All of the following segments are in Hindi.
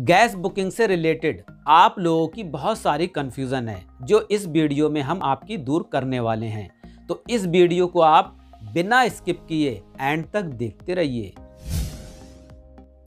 गैस बुकिंग से रिलेटेड आप लोगों की बहुत सारी कन्फ्यूज़न है, जो इस वीडियो में हम आपकी दूर करने वाले हैं। तो इस वीडियो को आप बिना स्किप किए एंड तक देखते रहिए।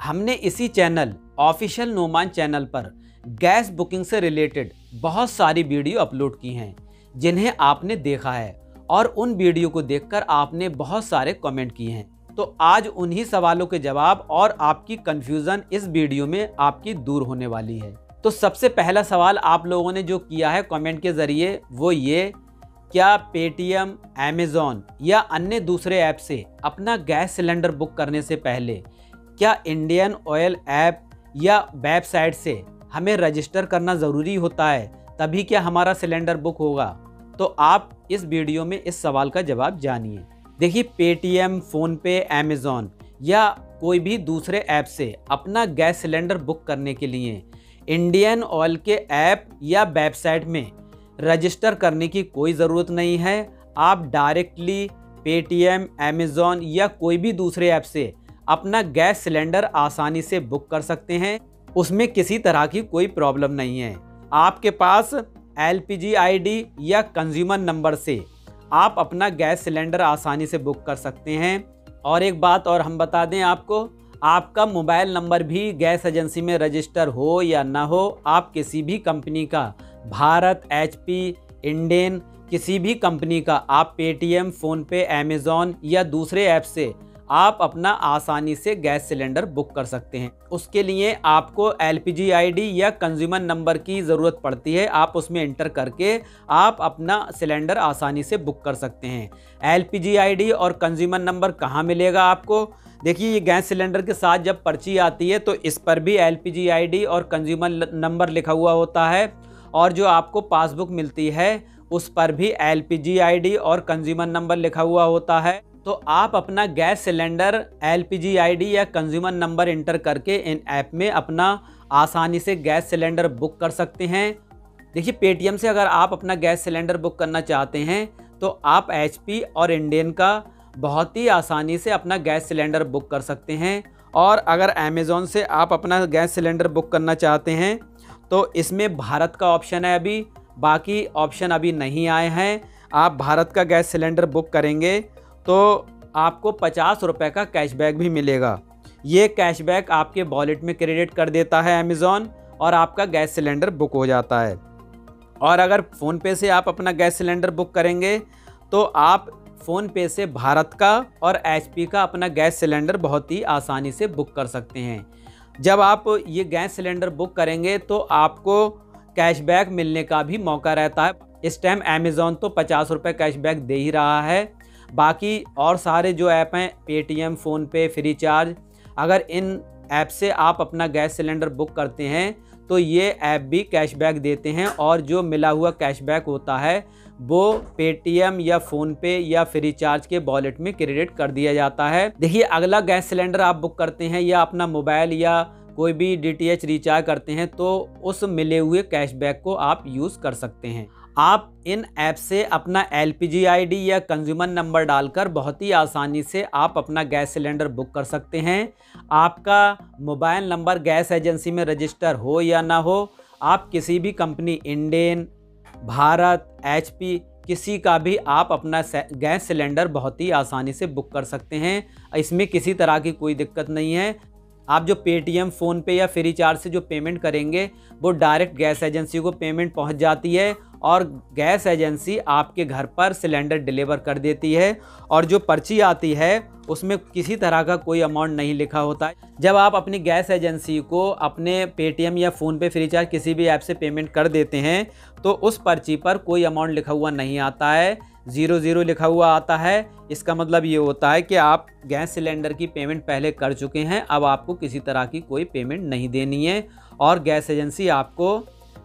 हमने इसी चैनल ऑफिशियल नोमान चैनल पर गैस बुकिंग से रिलेटेड बहुत सारी वीडियो अपलोड की हैं, जिन्हें आपने देखा है और उन वीडियो को देखकर आपने बहुत सारे कमेंट किए हैं। तो आज उन्हीं सवालों के जवाब और आपकी कंफ्यूजन इस वीडियो में आपकी दूर होने वाली है। तो सबसे पहला सवाल आप लोगों ने जो किया है कमेंट के ज़रिए, वो ये, क्या पेटीएम अमेज़ॉन या अन्य दूसरे ऐप से अपना गैस सिलेंडर बुक करने से पहले, क्या इंडियन ऑयल ऐप या वेबसाइट से हमें रजिस्टर करना ज़रूरी होता है, तभी क्या हमारा सिलेंडर बुक होगा? तो आप इस वीडियो में इस सवाल का जवाब जानिए। देखिए पेटीएम फ़ोनपे अमेज़ॉन या कोई भी दूसरे ऐप से अपना गैस सिलेंडर बुक करने के लिए इंडियन ऑयल के ऐप या वेबसाइट में रजिस्टर करने की कोई ज़रूरत नहीं है। आप डायरेक्टली पेटीएम अमेज़ॉन या कोई भी दूसरे ऐप से अपना गैस सिलेंडर आसानी से बुक कर सकते हैं। उसमें किसी तरह की कोई प्रॉब्लम नहीं है। आपके पास L P G I D या कंज्यूमर नंबर से आप अपना गैस सिलेंडर आसानी से बुक कर सकते हैं। और एक बात और हम बता दें आपको, आपका मोबाइल नंबर भी गैस एजेंसी में रजिस्टर हो या ना हो, आप किसी भी कंपनी का, भारत एच पी इंडेन किसी भी कंपनी का, आप पेटीएम, फ़ोनपे, अमेज़ॉन या दूसरे ऐप से आप अपना आसानी से गैस सिलेंडर बुक कर सकते हैं। उसके लिए आपको एल पी या कंज्यूमर नंबर की ज़रूरत पड़ती है। आप उसमें इंटर करके आप अपना सिलेंडर आसानी से बुक कर सकते हैं। एल पी और कंज्यूमर नंबर कहाँ मिलेगा आपको? देखिए, ये गैस सिलेंडर के साथ जब पर्ची आती है तो इस पर भी एल पी और कंज्यूमर नंबर लिखा हुआ होता है। और जो आपको पासबुक मिलती है, उस पर भी एल पी और कंज्यूमर नंबर लिखा हुआ होता है। तो आप अपना गैस सिलेंडर एल पी या कंज्यूमर नंबर इंटर करके इन ऐप में अपना आसानी से गैस सिलेंडर बुक कर सकते हैं। देखिए, पेटीएम से अगर आप अपना गैस सिलेंडर बुक करना चाहते हैं तो आप एचपी और इंडियन का बहुत ही आसानी से अपना गैस सिलेंडर बुक कर सकते हैं। और अगर अमेज़ोन से आप अपना गैस सिलेंडर बुक करना चाहते हैं तो इसमें भारत का ऑप्शन है अभी। बाकी ऑप्शन अभी नहीं आए हैं। आप भारत का गैस सिलेंडर बुक करेंगे तो आपको पचास रुपये का कैशबैक भी मिलेगा। ये कैशबैक आपके वॉलेट में क्रेडिट कर देता है अमेज़ॉन और आपका गैस सिलेंडर बुक हो जाता है। और अगर फ़ोनपे से आप अपना गैस सिलेंडर बुक करेंगे तो आप फ़ोनपे से भारत का और एचपी का अपना गैस सिलेंडर बहुत ही आसानी से बुक कर सकते हैं। जब आप ये गैस सिलेंडर बुक करेंगे तो आपको कैशबैक मिलने का भी मौका रहता है। इस टाइम अमेज़ॉन तो पचास रुपये कैशबैक दे ही रहा है। बाकी और सारे जो ऐप हैं पेटीएम फ़ोनपे फ्री चार्ज अगर इन ऐप से आप अपना गैस सिलेंडर बुक करते हैं तो ये ऐप भी कैशबैक देते हैं और जो मिला हुआ कैशबैक होता है, वो पेटीएम या फ़ोनपे या फ्री चार्ज के वॉलेट में क्रेडिट कर दिया जाता है। देखिए, अगला गैस सिलेंडर आप बुक करते हैं या अपना मोबाइल या कोई भी DTH रिचार्ज करते हैं तो उस मिले हुए कैशबैक को आप यूज़ कर सकते हैं। आप इन ऐप से अपना एल पी या कंज्यूमर नंबर डालकर बहुत ही आसानी से आप अपना गैस सिलेंडर बुक कर सकते हैं। आपका मोबाइल नंबर गैस एजेंसी में रजिस्टर हो या ना हो, आप किसी भी कंपनी इंडेन भारत, एचपी, किसी का भी आप अपना गैस सिलेंडर बहुत ही आसानी से बुक कर सकते हैं। इसमें किसी तरह की कोई दिक्कत नहीं है। आप जो पेटीएम, फ़ोनपे या फ्री चार्ज से जो पेमेंट करेंगे, वो डायरेक्ट गैस एजेंसी को पेमेंट पहुँच जाती है और गैस एजेंसी आपके घर पर सिलेंडर डिलीवर कर देती है और जो पर्ची आती है, उसमें किसी तरह का कोई अमाउंट नहीं लिखा होता। है जब आप अपनी गैस एजेंसी को अपने पेटीएम या फ़ोनपे फ्री चार्ज किसी भी ऐप से पेमेंट कर देते हैं तो उस पर्ची पर कोई अमाउंट लिखा हुआ नहीं आता है। ज़ीरो ज़ीरो लिखा हुआ आता है। इसका मतलब ये होता है कि आप गैस सिलेंडर की पेमेंट पहले कर चुके हैं, अब आपको किसी तरह की कोई पेमेंट नहीं देनी है और गैस एजेंसी आपको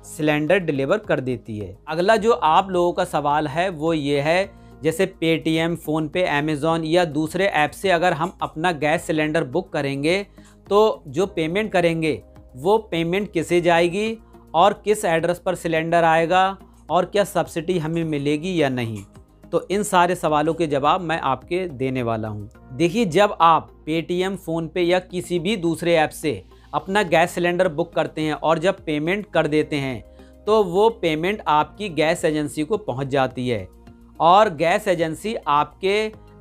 सिलेंडर डिलीवर कर देती है। अगला जो आप लोगों का सवाल है, वो ये है, जैसे पेटीएम फ़ोनपे अमेज़ॉन या दूसरे ऐप से अगर हम अपना गैस सिलेंडर बुक करेंगे तो जो पेमेंट करेंगे, वो पेमेंट किसे जाएगी और किस एड्रेस पर सिलेंडर आएगा और क्या सब्सिडी हमें मिलेगी या नहीं? तो इन सारे सवालों के जवाब मैं आपके देने वाला हूँ। देखिए, जब आप पेटीएम फ़ोनपे या किसी भी दूसरे ऐप से अपना गैस सिलेंडर बुक करते हैं और जब पेमेंट कर देते हैं तो वो पेमेंट आपकी गैस एजेंसी को पहुँच जाती है और गैस एजेंसी आपके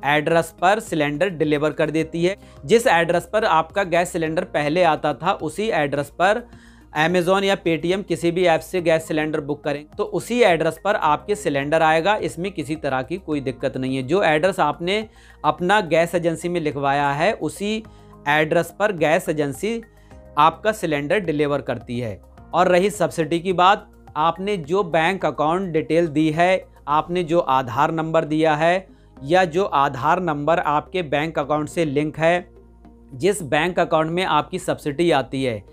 एड्रेस पर सिलेंडर डिलीवर कर देती है। जिस एड्रेस पर आपका गैस सिलेंडर पहले आता था, उसी एड्रेस पर अमेज़ोन या पेटीएम किसी भी ऐप से गैस सिलेंडर बुक करें तो उसी एड्रेस पर आपके सिलेंडर आएगा। इसमें किसी तरह की कोई दिक्कत नहीं है। जो एड्रेस आपने अपना गैस एजेंसी में लिखवाया है, उसी एड्रेस पर गैस एजेंसी आपका सिलेंडर डिलीवर करती है। और रही सब्सिडी की बात, आपने जो बैंक अकाउंट डिटेल दी है, आपने जो आधार नंबर दिया है, या जो आधार नंबर आपके बैंक अकाउंट से लिंक है, जिस बैंक अकाउंट में आपकी सब्सिडी आती है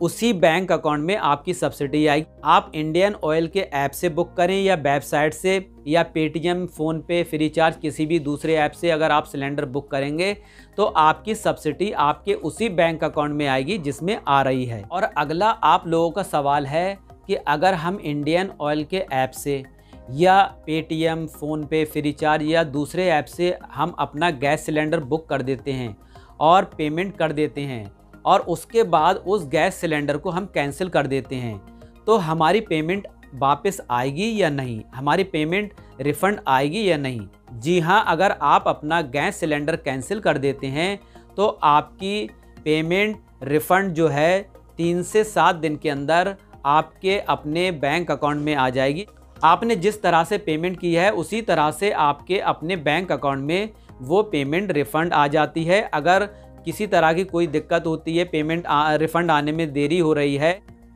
उसी बैंक अकाउंट में आपकी सब्सिडी आएगी। आप इंडियन ऑयल के ऐप से बुक करें या वेबसाइट से, या Paytm PhonePe Freecharge किसी भी दूसरे ऐप से अगर आप सिलेंडर बुक करेंगे तो आपकी सब्सिडी आपके उसी बैंक अकाउंट में आएगी जिसमें आ रही है। और अगला आप लोगों का सवाल है कि अगर हम इंडियन ऑयल के ऐप से, या पेटीएम फ़ोनपे फ्री चार्ज या दूसरे ऐप से हम अपना गैस सिलेंडर बुक कर देते हैं, और पेमेंट कर देते हैं और उसके बाद उस गैस सिलेंडर को हम कैंसिल कर देते हैं। तो हमारी पेमेंट वापस आएगी या नहीं? हमारी पेमेंट रिफ़ंड आएगी या नहीं? जी हाँ अगर आप अपना गैस सिलेंडर कैंसिल कर देते हैं तो आपकी पेमेंट रिफ़ंड जो है, तीन से सात दिन के अंदर आपके अपने बैंक अकाउंट में आ जाएगी। आपने जिस तरह से पेमेंट की है, उसी तरह से आपके अपने बैंक अकाउंट में वो पेमेंट रिफ़ंड आ जाती है। अगर किसी तरह की कोई दिक्कत होती है पेमेंट रिफ़ंड आने में देरी हो रही है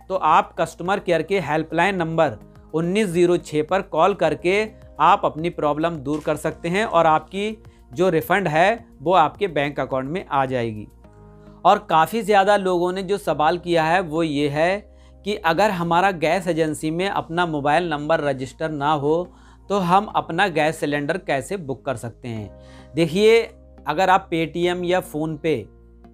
तो आप कस्टमर केयर के हेल्पलाइन नंबर उन्नीस ज़ीरो छः पर कॉल करके आप अपनी प्रॉब्लम दूर कर सकते हैं और आपकी जो रिफ़ंड है, वो आपके बैंक अकाउंट में आ जाएगी। और काफ़ी ज़्यादा लोगों ने जो सवाल किया है, वो ये है कि अगर हमारा गैस एजेंसी में अपना मोबाइल नंबर रजिस्टर ना हो तो हम अपना गैस सिलेंडर कैसे बुक कर सकते हैं? देखिए अगर आप पेटीएम या फ़ोनपे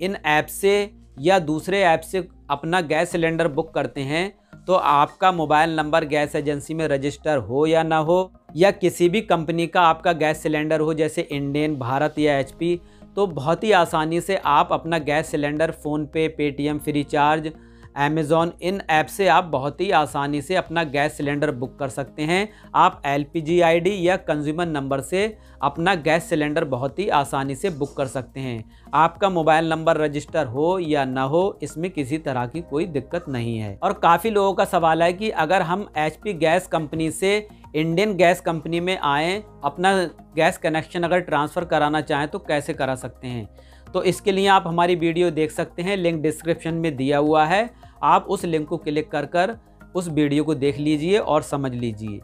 इन ऐप से या दूसरे ऐप से अपना गैस सिलेंडर बुक करते हैं तो आपका मोबाइल नंबर गैस एजेंसी में रजिस्टर हो या ना हो, या किसी भी कंपनी का आपका गैस सिलेंडर हो, जैसे इंडियन, भारत या एचपी तो बहुत ही आसानी से आप अपना gas cylinder PhonePe Paytm Freecharge Amazon इन ऐप से आप बहुत ही आसानी से अपना गैस सिलेंडर बुक कर सकते हैं। आप एल पी या कंज्यूमर नंबर से अपना गैस सिलेंडर बहुत ही आसानी से बुक कर सकते हैं। आपका मोबाइल नंबर रजिस्टर हो या ना हो, इसमें किसी तरह की कोई दिक्कत नहीं है। और काफ़ी लोगों का सवाल है कि अगर हम HP गैस कंपनी से इंडियन गैस कंपनी में आएँ, अपना गैस कनेक्शन अगर ट्रांसफ़र कराना चाहें तो कैसे करा सकते हैं? तो इसके लिए आप हमारी वीडियो देख सकते हैं, लिंक डिस्क्रिप्शन में दिया हुआ है। आप उस लिंक को क्लिक कर कर उस वीडियो को देख लीजिए और समझ लीजिए।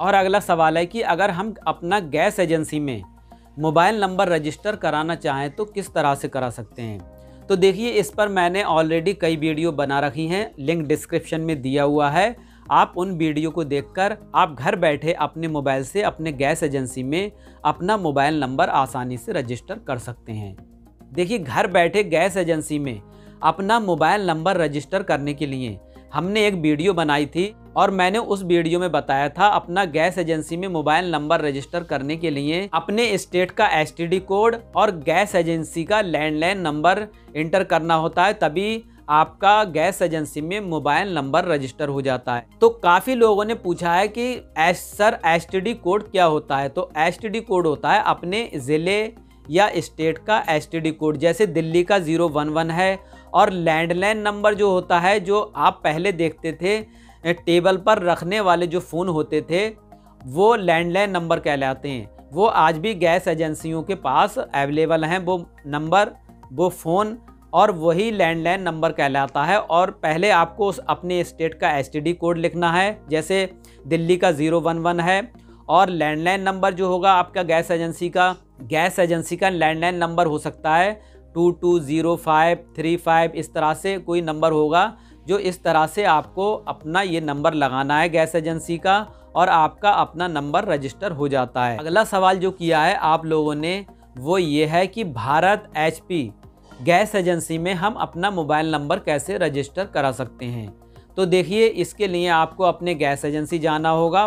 और अगला सवाल है कि अगर हम अपना गैस एजेंसी में मोबाइल नंबर रजिस्टर कराना चाहें तो किस तरह से करा सकते हैं? तो देखिए, इस पर मैंने ऑलरेडी कई वीडियो बना रखी हैं। लिंक डिस्क्रिप्शन में दिया हुआ है। आप उन वीडियो को देखकर आप घर बैठे अपने मोबाइल से अपने गैस एजेंसी में अपना मोबाइल नंबर आसानी से रजिस्टर कर सकते हैं। देखिए, घर बैठे गैस एजेंसी में अपना मोबाइल नंबर रजिस्टर करने के लिए। हमने एक वीडियो बनाई थी और मैंने उस वीडियो में बताया था अपना गैस एजेंसी में मोबाइल नंबर रजिस्टर करने के लिए अपने स्टेट का एसटीडी कोड और गैस एजेंसी का लैंडलाइन नंबर इंटर करना होता है, तभी आपका गैस एजेंसी में मोबाइल नंबर रजिस्टर हो जाता है। तो काफ़ी लोगों ने पूछा है कि एस, सर एसटीडी कोड क्या होता है? तो एसटीडी कोड होता है अपने ज़िले या स्टेट का एसटीडी कोड। जैसे दिल्ली का ज़ीरो वन वन है और लैंडलाइन नंबर जो होता है, जो आप पहले देखते थे टेबल पर रखने वाले जो फ़ोन होते थे, वो लैंडलाइन नंबर कहलाते हैं। वो आज भी गैस एजेंसियों के पास अवेलेबल हैं, वो नंबर, वो फ़ोन और वही लैंडलाइन नंबर कहलाता है। और पहले आपको उस अपने स्टेट का एसटीडी कोड लिखना है, जैसे दिल्ली का ज़ीरो वन वन है, और लैंडलाइन नंबर जो होगा आपका गैस एजेंसी का, गैस एजेंसी का लैंडलाइन नंबर हो सकता है। Two two zero five three five इस तरह से कोई नंबर होगा, जो इस तरह से आपको अपना ये नंबर लगाना है गैस एजेंसी का और आपका अपना नंबर रजिस्टर हो जाता है। अगला सवाल जो किया है आप लोगों ने, वो ये है कि भारत एचपी, गैस एजेंसी में हम अपना मोबाइल नंबर कैसे रजिस्टर करा सकते हैं? तो देखिए, इसके लिए आपको अपने गैस एजेंसी जाना होगा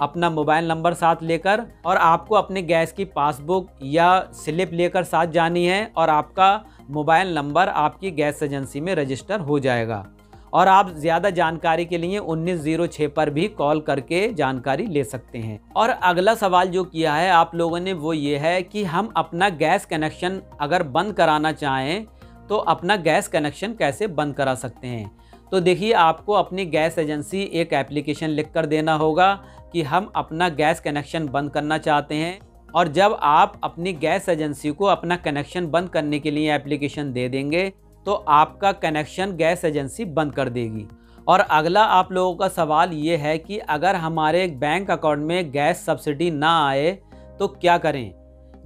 अपना मोबाइल नंबर साथ लेकर और आपको अपने गैस की पासबुक या स्लिप लेकर साथ जानी है और आपका मोबाइल नंबर आपकी गैस एजेंसी में रजिस्टर हो जाएगा। और आप ज़्यादा जानकारी के लिए उन्नीस ज़ीरो छः पर भी कॉल करके जानकारी ले सकते हैं। और अगला सवाल जो किया है आप लोगों ने वो ये है कि हम अपना गैस कनेक्शन अगर बंद कराना चाहें तो अपना गैस कनेक्शन कैसे बंद करा सकते हैं? तो देखिए, आपको अपनी गैस एजेंसी एक एप्लीकेशन लिख कर देना होगा कि हम अपना गैस कनेक्शन बंद करना चाहते हैं और जब आप अपनी गैस एजेंसी को अपना कनेक्शन बंद करने के लिए एप्लीकेशन दे देंगे तो आपका कनेक्शन गैस एजेंसी बंद कर देगी। और अगला आप लोगों का सवाल ये है कि अगर हमारे बैंक अकाउंट में गैस सब्सिडी ना आए तो क्या करें?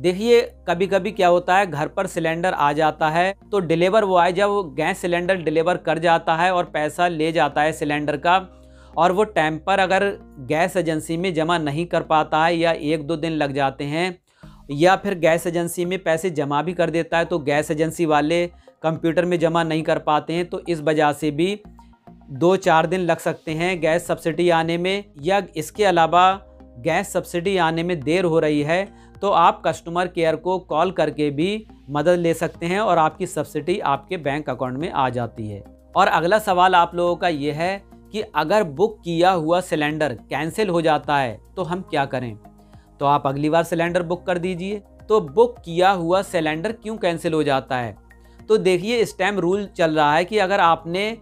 देखिए कभी कभी क्या होता है, घर पर सिलेंडर आ जाता है तो डिलीवर बॉय जब गैस सिलेंडर डिलीवर कर जाता है और पैसा ले जाता है सिलेंडर का और वो टाइम पर अगर गैस एजेंसी में जमा नहीं कर पाता है या एक दो दिन लग जाते हैं या फिर गैस एजेंसी में पैसे जमा भी कर देता है तो गैस एजेंसी वाले कंप्यूटर में जमा नहीं कर पाते हैं तो इस वजह से भी दो चार दिन लग सकते हैं गैस सब्सिडी आने में या इसके अलावा गैस सब्सिडी आने में देर हो रही है तो आप कस्टमर केयर को कॉल करके भी मदद ले सकते हैं और आपकी सब्सिडी आपके बैंक अकाउंट में आ जाती है। और अगला सवाल आप लोगों का ये है कि अगर बुक किया हुआ सिलेंडर कैंसिल हो जाता है तो हम क्या करें? तो आप अगली बार सिलेंडर बुक कर दीजिए। तो बुक किया हुआ सिलेंडर क्यों कैंसिल हो जाता है? तो देखिए, इस टाइम रूल चल रहा है कि अगर आपने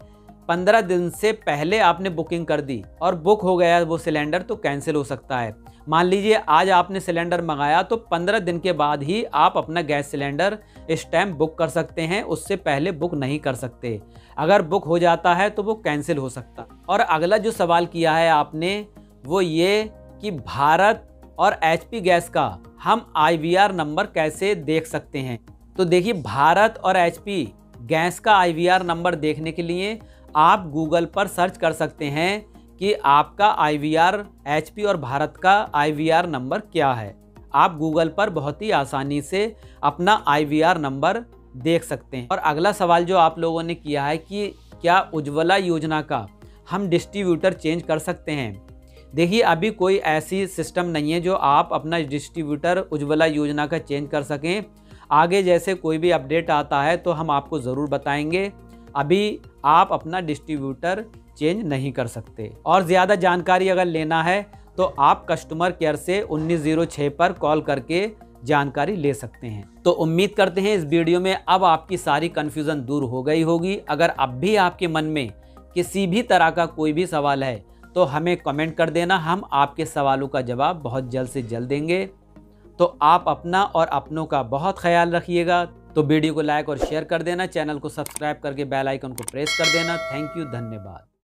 पंद्रह दिन से पहले आपने बुकिंग कर दी और बुक हो गया वो सिलेंडर तो कैंसिल हो सकता है। मान लीजिए आज आपने सिलेंडर मंगाया तो पंद्रह दिन के बाद ही आप अपना गैस सिलेंडर इस टाइम बुक कर सकते हैं, उससे पहले बुक नहीं कर सकते। अगर बुक हो जाता है तो वो कैंसिल हो सकता। और अगला जो सवाल किया है आपने, वो ये कि भारत और एचपी गैस का हम आईवीआर नंबर कैसे देख सकते हैं? तो देखिए, भारत और एचपी गैस का आईवीआर नंबर देखने के लिए आप गूगल पर सर्च कर सकते हैं कि आपका I V R H P और भारत का आई वी आर नंबर क्या है। आप गूगल पर बहुत ही आसानी से अपना आई वी आर नंबर देख सकते हैं। और अगला सवाल जो आप लोगों ने किया है कि क्या उज्ज्वला योजना का हम डिस्ट्रीब्यूटर चेंज कर सकते हैं? देखिए, अभी कोई ऐसी सिस्टम नहीं है जो आप अपना डिस्ट्रीब्यूटर उज्ज्वला योजना का चेंज कर सकें। आगे जैसे कोई भी अपडेट आता है तो हम आपको ज़रूर बताएँगे। अभी आप अपना डिस्ट्रीब्यूटर चेंज नहीं कर सकते। और ज़्यादा जानकारी अगर लेना है तो आप कस्टमर केयर से उन्नीस ज़ीरो छः पर कॉल करके जानकारी ले सकते हैं। तो उम्मीद करते हैं इस वीडियो में अब आपकी सारी कन्फ्यूज़न दूर हो गई होगी। अगर अब भी आपके मन में किसी भी तरह का कोई भी सवाल है तो हमें कमेंट कर देना। हम आपके सवालों का जवाब बहुत जल्द से जल्द देंगे। तो आप अपना और अपनों का बहुत ख्याल रखिएगा। तो वीडियो को लाइक और शेयर कर देना, चैनल को सब्सक्राइब करके बेल आइकन को प्रेस कर देना। थैंक यू, धन्यवाद।